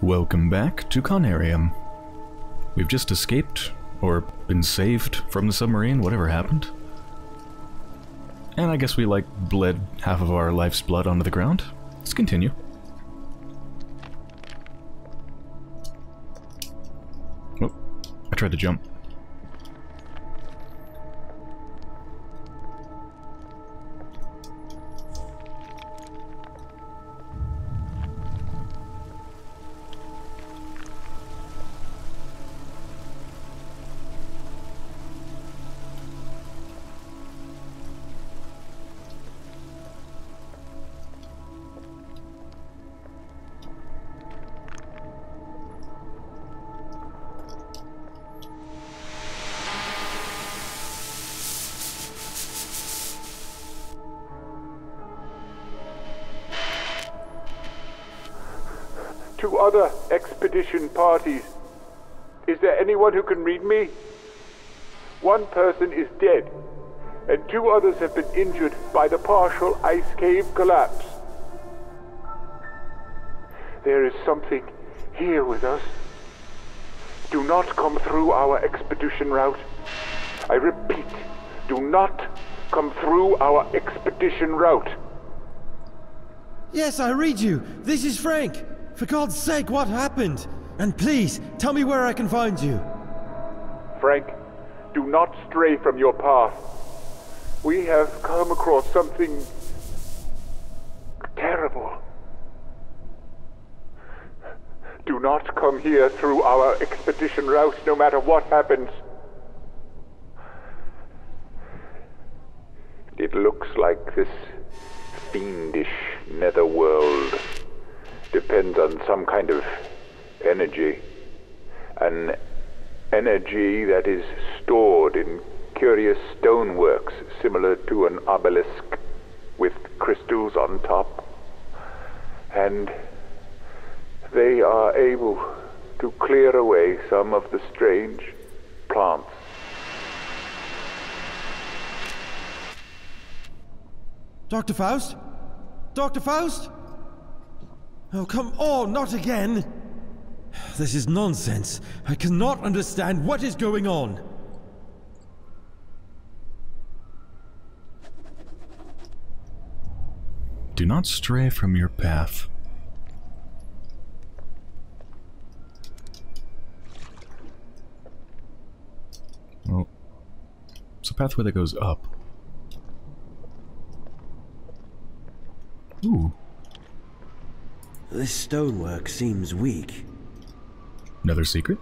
Welcome back to Conarium. We've just escaped, or been saved from the submarine, whatever happened. And I guess we, like, bled half of our life's blood onto the ground. Let's continue. Oh, I tried to jump. To other expedition parties. Is there anyone who can read me? One person is dead, and two others have been injured by the partial ice cave collapse. There is something here with us. Do not come through our expedition route. I repeat, do not come through our expedition route. Yes, I read you. This is Frank. For God's sake, what happened? And please, tell me where I can find you. Frank, do not stray from your path. We have come across something terrible. Do not come here through our expedition route, no matter what happens. It looks like this fiendish netherworld depends on some kind of energy. An energy that is stored in curious stoneworks similar to an obelisk with crystals on top. And they are able to clear away some of the strange plants. Dr. Faust? Dr. Faust? Oh, come on, not again! This is nonsense. I cannot understand what is going on. Do not stray from your path. Oh. It's a pathway that goes up. Ooh. This stonework seems weak. Another secret?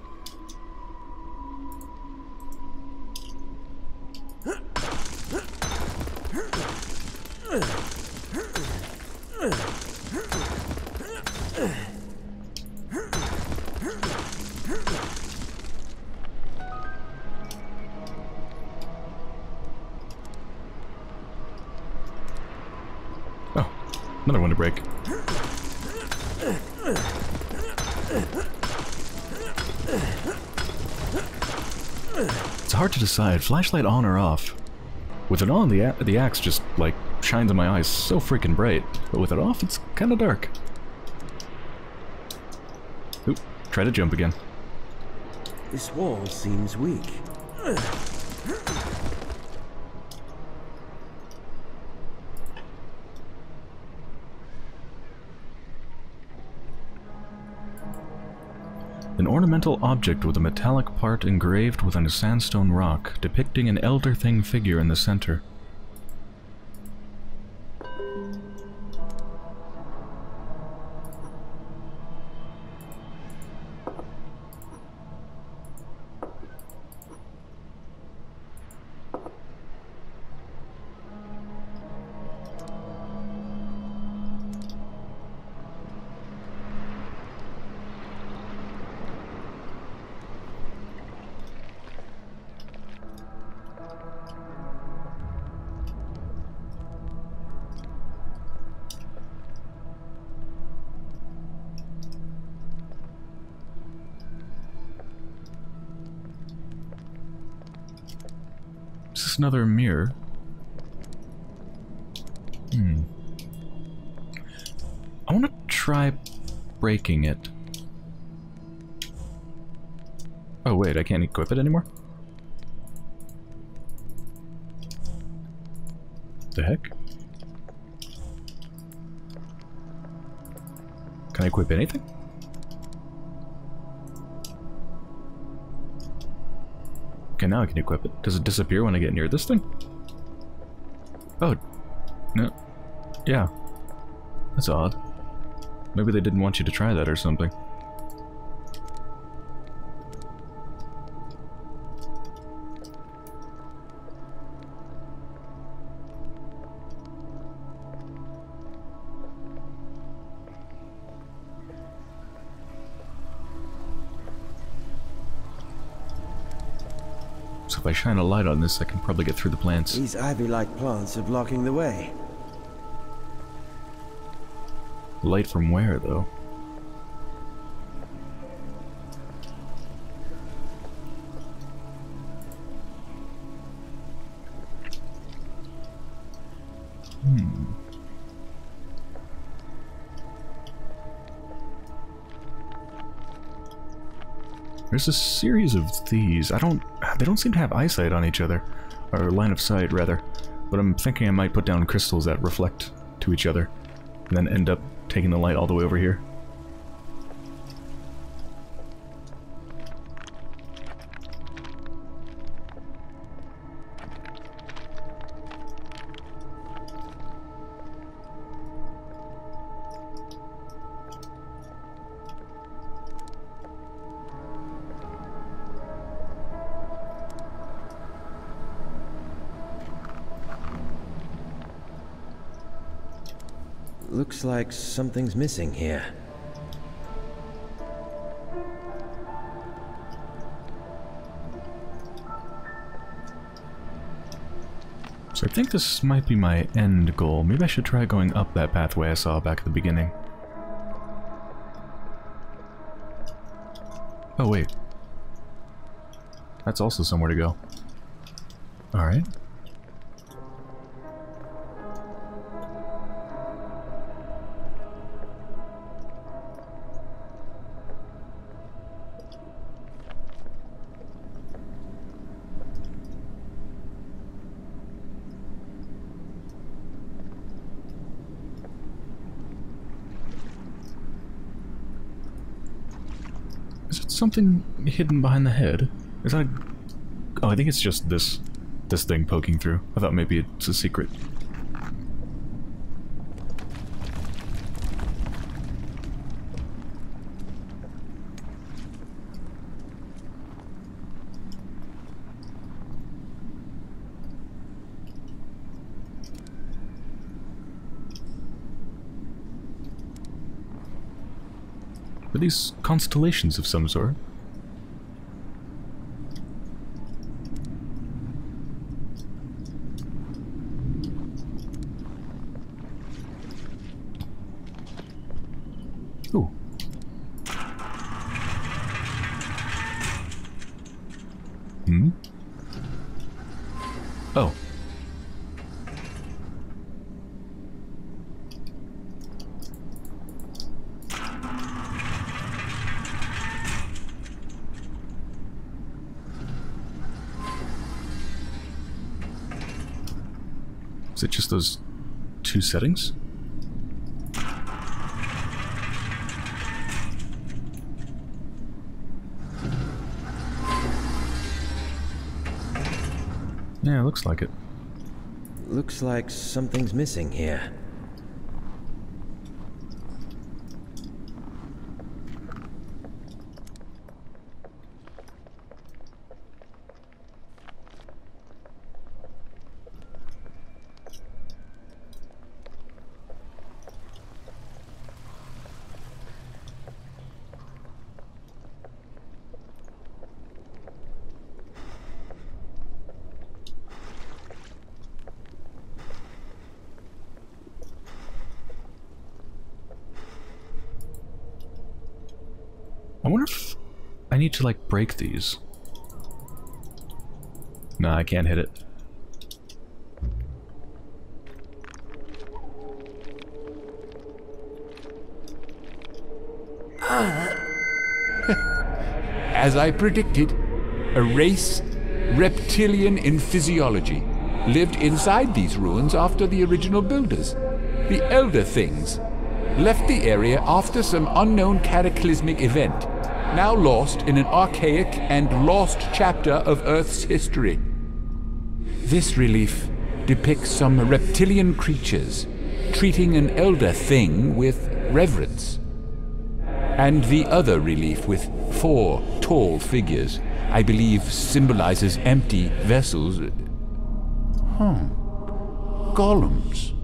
Flashlight on or off. With it on, the, the axe just, like, shines in my eyes so freaking bright. But with it off, it's kind of dark. Oop, try to jump again. This wall seems weak. An ornamental object with a metallic part engraved within a sandstone rock, depicting an Elder Thing figure in the center. another mirror. Hmm. I want to try breaking it. Oh wait, I can't equip it anymore? The heck? Can I equip anything? Okay, now I can equip it. Does it disappear when I get near this thing? Oh. No. Yeah. That's odd. Maybe they didn't want you to try that or something. If I shine a light on this, I can probably get through the plants. These ivy-like plants are blocking the way. Light from where, though? There's a series of these. I don't... They don't seem to have eyesight on each other. Or line of sight, rather. But I'm thinking I might put down crystals that reflect to each other. And then end up taking the light all the way over here. Looks like something's missing here. So I think this might be my end goal. Maybe I should try going up that pathway I saw back at the beginning. Oh, wait. That's also somewhere to go. Alright. Something hidden behind the head? Is that a... Oh, I think it's just this... this thing poking through. I thought maybe it's a secret. Are these constellations of some sort? Ooh. Hmm? Oh. Is it just those two settings? Yeah, looks like it. Looks like something's missing here. I wonder if I need to like break these. No, I can't hit it. as I predicted, a race reptilian in physiology lived inside these ruins after the original builders. The Elder Things left the area after some unknown cataclysmic event, now lost in an archaic and lost chapter of Earth's history. This relief depicts some reptilian creatures treating an elder thing with reverence. And the other relief with four tall figures, I believe symbolizes empty vessels. Huh. Golems.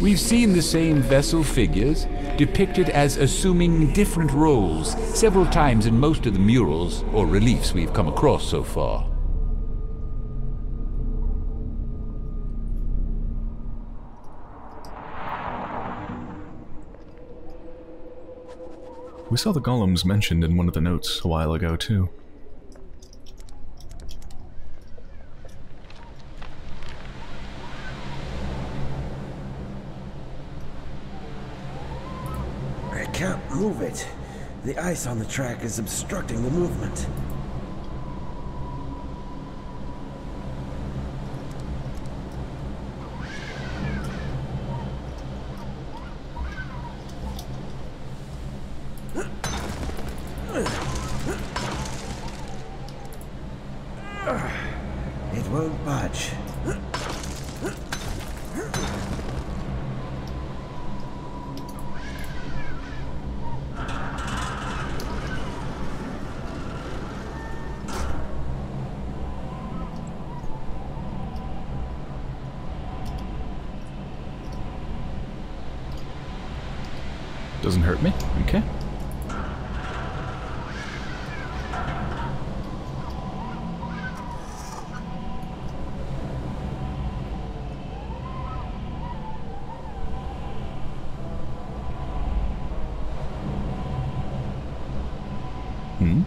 We've seen the same vessel figures depicted as assuming different roles several times in most of the murals or reliefs we've come across so far. We saw the golems mentioned in one of the notes a while ago, too. I can't move it. The ice on the track is obstructing the movement. Doesn't hurt me. Okay. Hmm?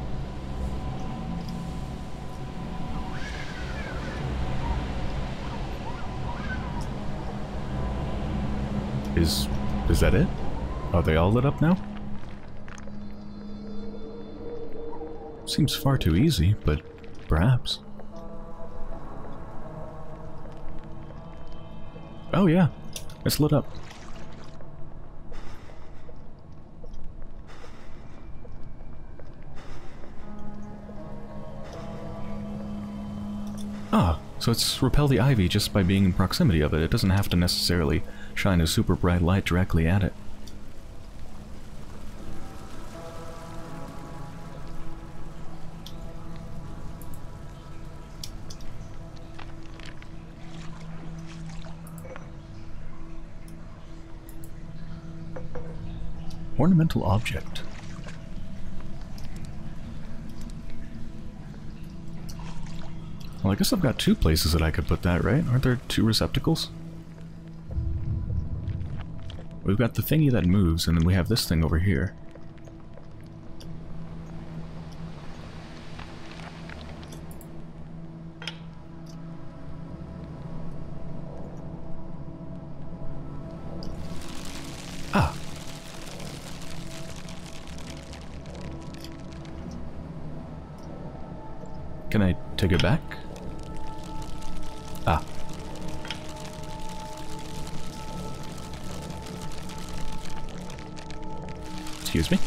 Is... is that it? Are they all lit up now? Seems far too easy, but perhaps. Oh yeah, it's lit up. Ah, so it's repel the ivy just by being in proximity of it. It doesn't have to necessarily shine a super bright light directly at it. Ornamental object. Well, I guess I've got two places that I could put that, right? Aren't there two receptacles? We've got the thingy that moves, and then we have this thing over here. Take it back? Ah. Excuse me?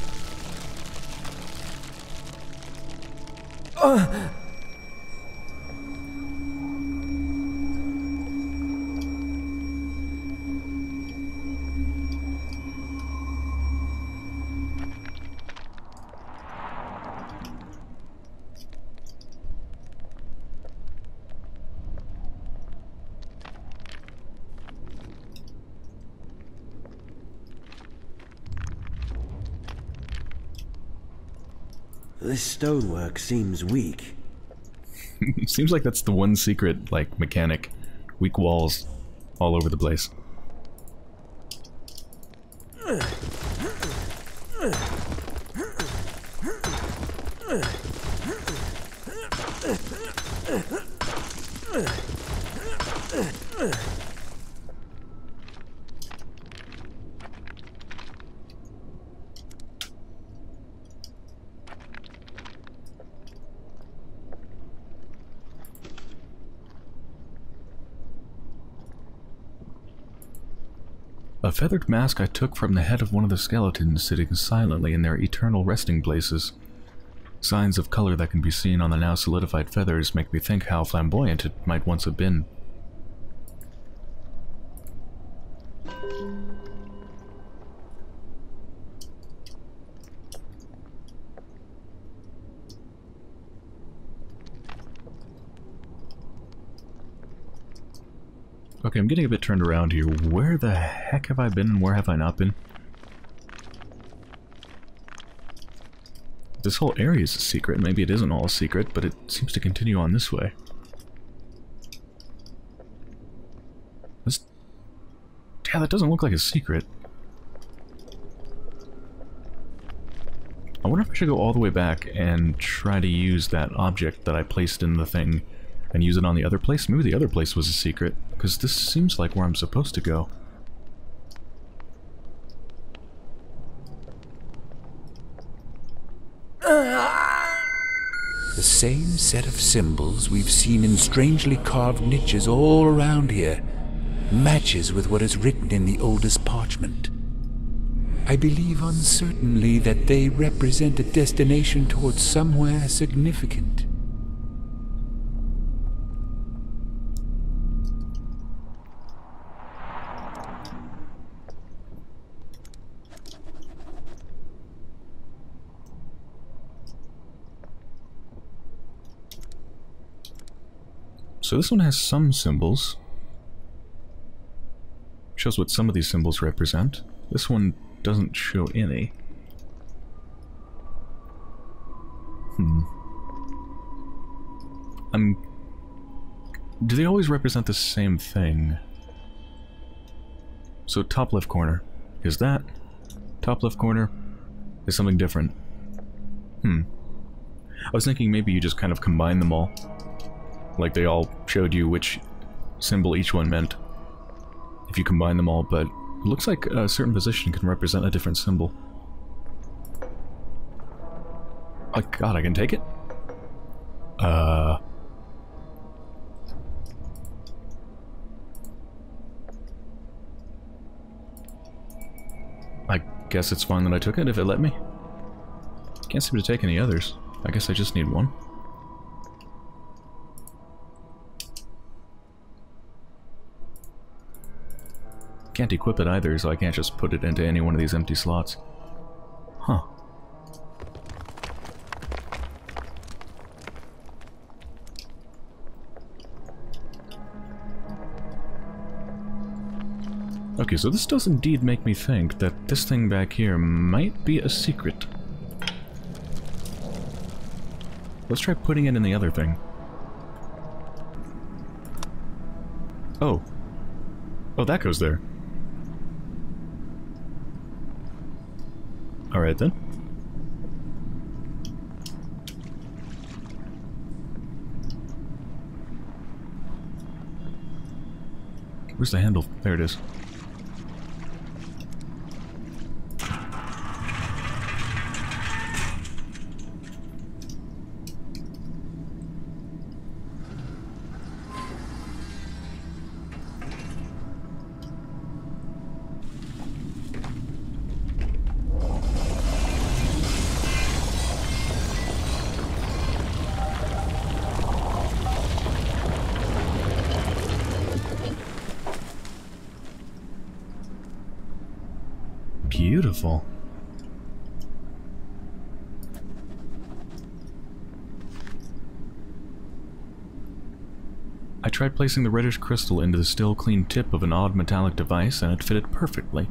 This stonework seems weak. Seems like that's the one secret, like, mechanic. Weak walls all over the place. Feathered mask I took from the head of one of the skeletons sitting silently in their eternal resting places. Signs of color that can be seen on the now solidified feathers make me think how flamboyant it might once have been. Okay, I'm getting a bit turned around here. Where the heck have I been and where have I not been? This whole area is a secret. Maybe it isn't all a secret, but it seems to continue on this way. This... Yeah, that doesn't look like a secret. I wonder if I should go all the way back and try to use that object that I placed in the thing and use it on the other place? Maybe the other place was a secret, because this seems like where I'm supposed to go. The same set of symbols we've seen in strangely carved niches all around here matches with what is written in the oldest parchment. I believe uncertainly that they represent a destination towards somewhere significant. So this one has some symbols. Shows what some of these symbols represent. This one doesn't show any. Hmm. I'm... Do they always represent the same thing? So top left corner is that. Top left corner is something different. Hmm. I was thinking maybe you just kind of combine them all. Like they all showed you which symbol each one meant. If you combine them all, but it looks like a certain position can represent a different symbol. Oh god, I can take it? Uh... I guess it's fine that I took it if it let me. Can't seem to take any others. I guess I just need one. Can't equip it either, so I can't just put it into any one of these empty slots. Huh. Okay, so this does indeed make me think that this thing back here might be a secret. Let's try putting it in the other thing. Oh. Oh, that goes there. Alright then. Where's the handle? There it is. Beautiful. I tried placing the reddish crystal into the still clean tip of an odd metallic device and it fitted perfectly.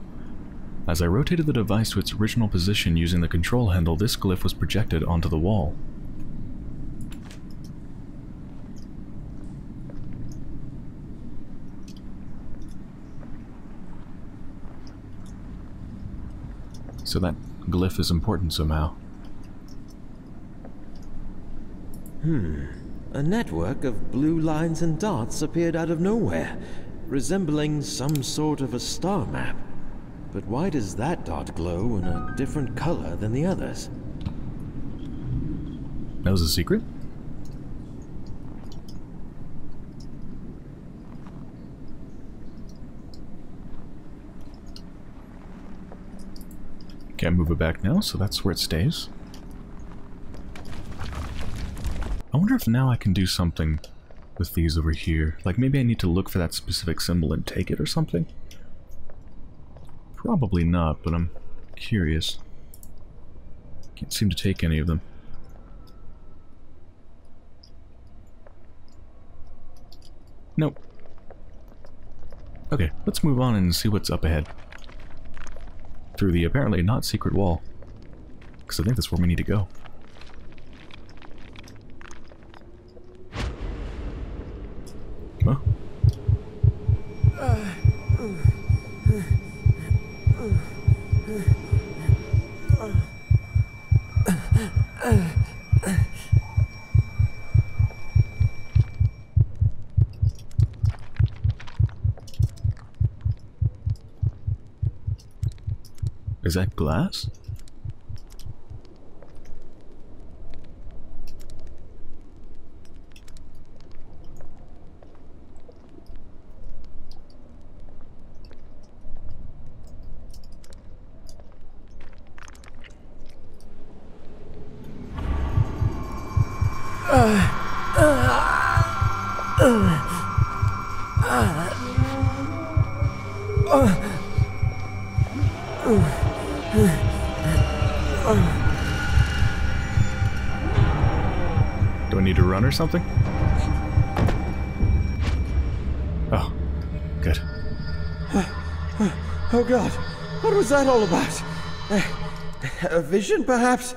As I rotated the device to its original position using the control handle, this glyph was projected onto the wall. So that glyph is important somehow. Hmm. A network of blue lines and dots appeared out of nowhere, resembling some sort of a star map. But why does that dot glow in a different color than the others? That was a secret? Can't move it back now, so that's where it stays. I wonder if now I can do something with these over here. Like maybe I need to look for that specific symbol and take it or something? Probably not, but I'm curious. Can't seem to take any of them. Nope. Okay, let's move on and see what's up ahead. Through the apparently not secret wall. Because I think that's where we need to go. Huh? Is that glass? Do I need to run or something? Oh, good. Oh god, what was that all about? A vision, perhaps?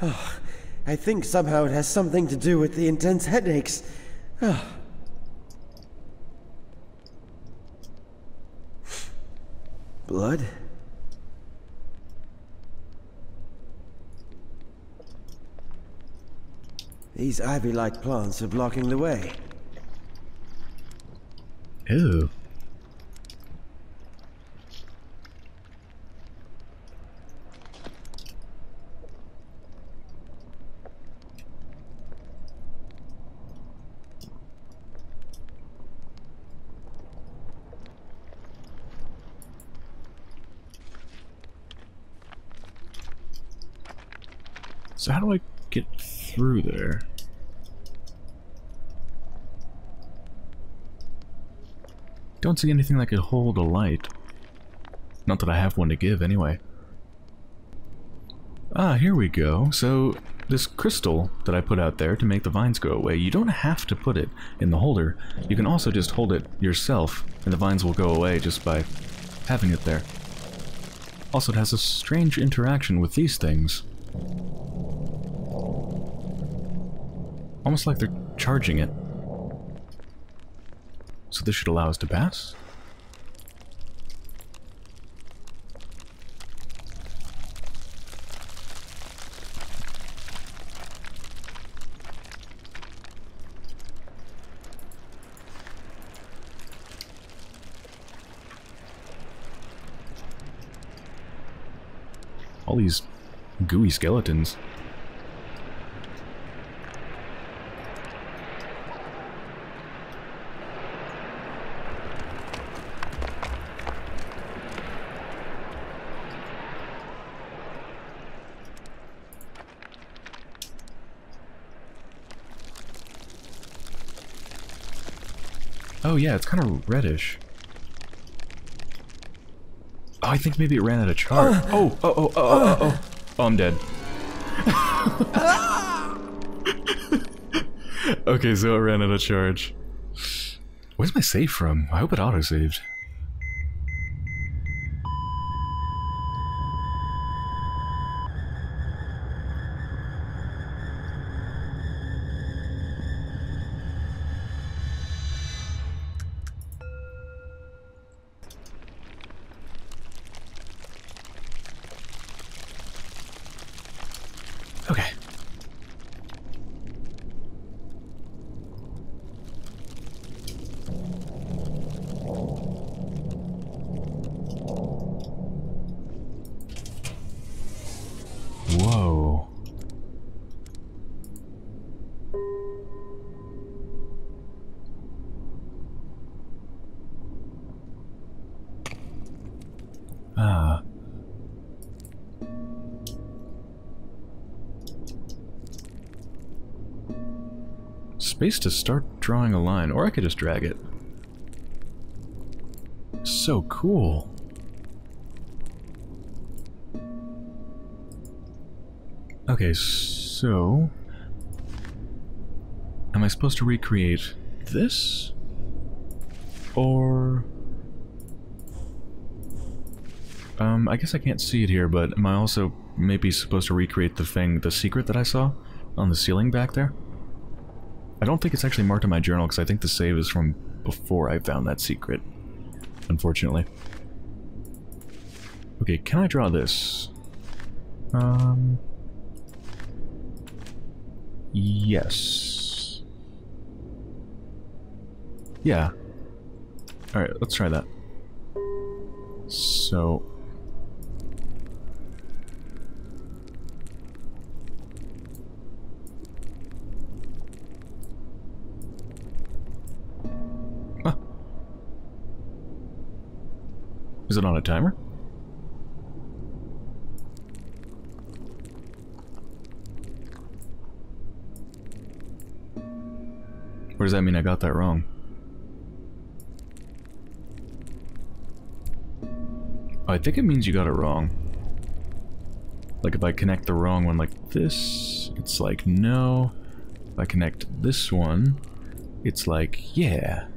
Oh, I think somehow it has something to do with the intense headaches. Oh. Blood? These ivy-like plants are blocking the way. Ew. So how do I get through there? Don't see anything that could hold a light. Not that I have one to give, anyway. Ah, here we go. So, this crystal that I put out there to make the vines go away, you don't have to put it in the holder. You can also just hold it yourself, and the vines will go away just by having it there. Also, it has a strange interaction with these things. Almost like they're charging it. So this should allow us to pass? All these gooey skeletons. Oh yeah, it's kind of reddish. Oh, I think maybe it ran out of charge. Uh. Oh, oh, oh, oh, oh, oh, oh, oh, I'm dead. okay, so it ran out of charge. Where's my save from? I hope it auto-saved. Space to start drawing a line, or I could just drag it. So cool. Okay, so... Am I supposed to recreate this? Or... Um, I guess I can't see it here, but am I also maybe supposed to recreate the thing, the secret that I saw on the ceiling back there? I don't think it's actually marked in my journal because I think the save is from before I found that secret, unfortunately. Okay, can I draw this? Um... Yes. Yeah. Alright, let's try that. So... Is it on a timer? Or does that mean I got that wrong? I think it means you got it wrong. Like if I connect the wrong one like this, it's like no. If I connect this one, it's like yeah.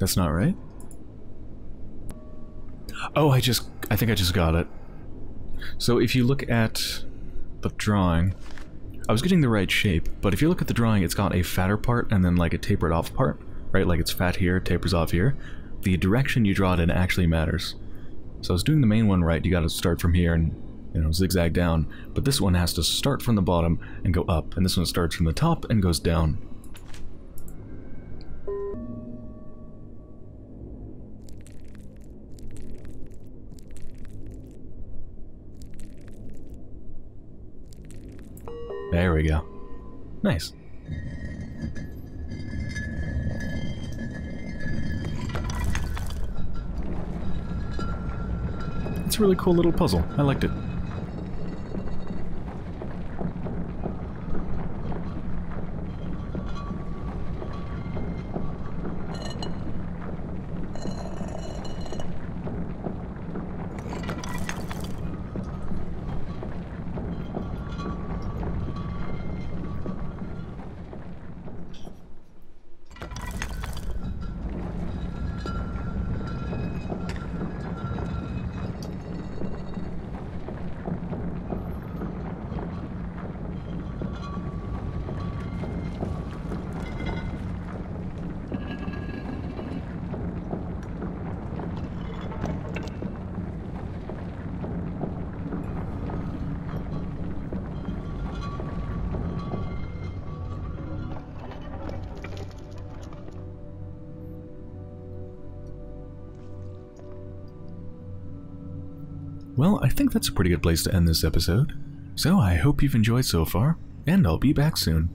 That's not right? Oh, I just... I think I just got it. So if you look at the drawing, I was getting the right shape, but if you look at the drawing, it's got a fatter part and then like a tapered off part, right? Like it's fat here, tapers off here. The direction you draw it in actually matters. So I was doing the main one right, you gotta start from here and, you know, zigzag down, but this one has to start from the bottom and go up, and this one starts from the top and goes down. We go. Nice. It's a really cool little puzzle. I liked it. Well, I think that's a pretty good place to end this episode. So I hope you've enjoyed so far, and I'll be back soon.